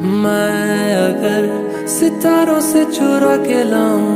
मैं अगर सितारों से चुरा के लाऊं